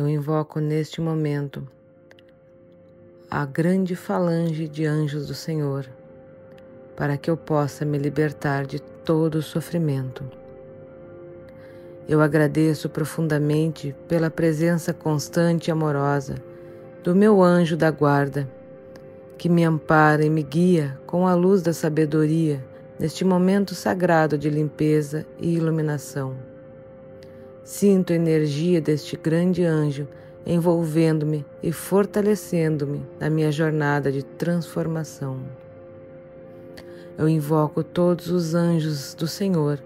Eu invoco neste momento a grande falange de anjos do Senhor, para que eu possa me libertar de todo o sofrimento. Eu agradeço profundamente pela presença constante e amorosa do meu anjo da guarda, que me ampara e me guia com a luz da sabedoria neste momento sagrado de limpeza e iluminação. Sinto a energia deste grande anjo envolvendo-me e fortalecendo-me na minha jornada de transformação. Eu invoco todos os anjos do Senhor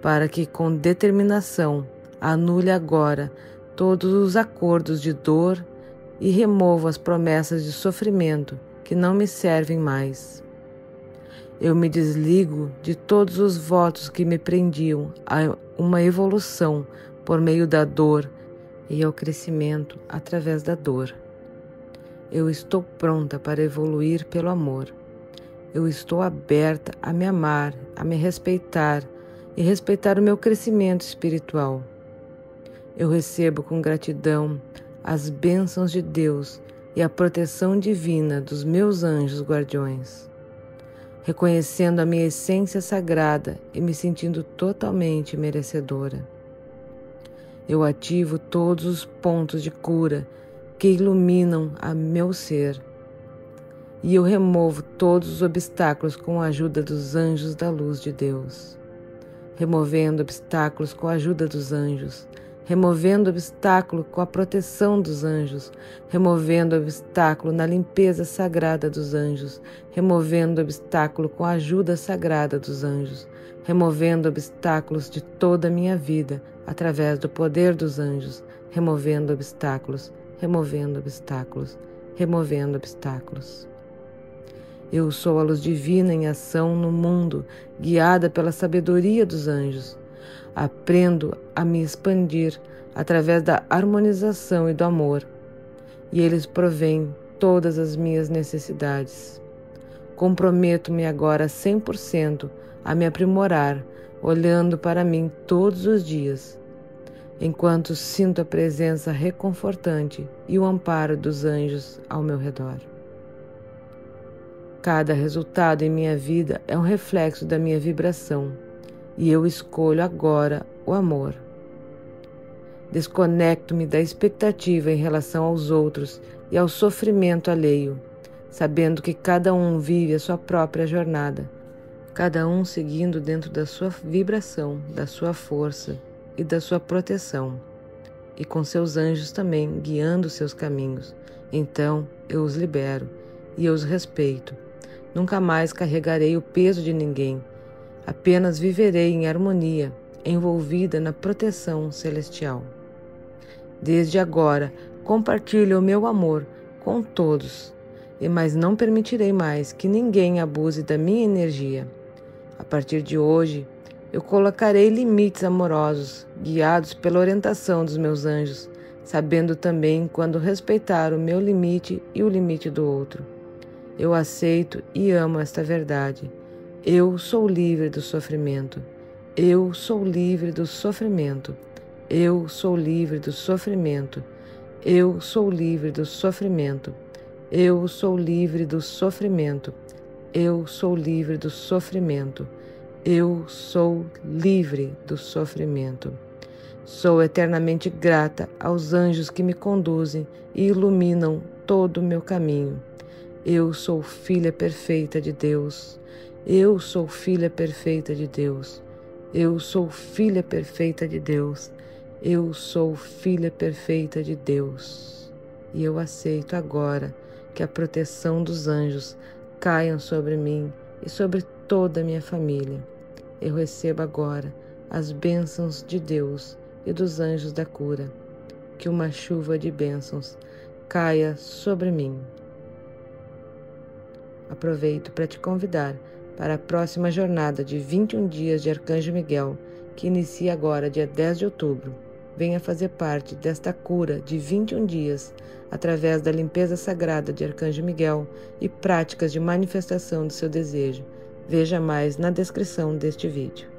para que, com determinação, anule agora todos os acordos de dor e remova as promessas de sofrimento que não me servem mais. Eu me desligo de todos os votos que me prendiam a uma evolução por meio da dor e ao crescimento através da dor. Eu estou pronta para evoluir pelo amor. Eu estou aberta a me amar, a me respeitar e respeitar o meu crescimento espiritual. Eu recebo com gratidão as bênçãos de Deus e a proteção divina dos meus anjos guardiões. Reconhecendo a minha essência sagrada e me sentindo totalmente merecedora. Eu ativo todos os pontos de cura que iluminam a meu ser. E eu removo todos os obstáculos com a ajuda dos anjos da luz de Deus. Removendo obstáculos com a ajuda dos anjos, removendo obstáculo com a proteção dos anjos, removendo obstáculo na limpeza sagrada dos anjos, removendo obstáculo com a ajuda sagrada dos anjos, removendo obstáculos de toda a minha vida através do poder dos anjos, removendo obstáculos, removendo obstáculos, removendo obstáculos. Eu sou a luz divina em ação no mundo, guiada pela sabedoria dos anjos aprendo a me expandir através da harmonização e do amor, e eles provêm todas as minhas necessidades. Comprometo-me agora 100% a me aprimorar, olhando para mim todos os dias, enquanto sinto a presença reconfortante e o amparo dos anjos ao meu redor. Cada resultado em minha vida é um reflexo da minha vibração e eu escolho agora o amor. Desconecto-me da expectativa em relação aos outros e ao sofrimento alheio, sabendo que cada um vive a sua própria jornada, cada um seguindo dentro da sua vibração, da sua força e da sua proteção, e com seus anjos também guiando seus caminhos. Então eu os libero e eu os respeito. Nunca mais carregarei o peso de ninguém Apenas viverei em harmonia, envolvida na proteção celestial. Desde agora, compartilho o meu amor com todos, e mas não permitirei mais que ninguém abuse da minha energia. A partir de hoje, eu colocarei limites amorosos, guiados pela orientação dos meus anjos, sabendo também quando respeitar o meu limite e o limite do outro. Eu aceito e amo esta verdade eu sou livre do sofrimento. Eu sou livre do sofrimento. Eu sou livre do sofrimento. Eu sou livre do sofrimento. Eu sou livre do sofrimento. Eu sou livre do sofrimento. Eu sou livre do sofrimento. Sou eternamente grata aos anjos que me conduzem e iluminam todo o meu caminho. Eu sou filha perfeita de Deus. Eu sou filha perfeita de Deus. Eu sou filha perfeita de Deus. Eu sou filha perfeita de Deus. E eu aceito agora que a proteção dos anjos caiam sobre mim e sobre toda a minha família. Eu recebo agora as bênçãos de Deus e dos anjos da cura. Que uma chuva de bênçãos caia sobre mim. Aproveito para te convidar para a próxima jornada de 21 dias de Arcanjo Miguel, que inicia agora, dia 10 de outubro. Venha fazer parte desta cura de 21 dias através da limpeza sagrada de Arcanjo Miguel e práticas de manifestação do seu desejo. Veja mais na descrição deste vídeo.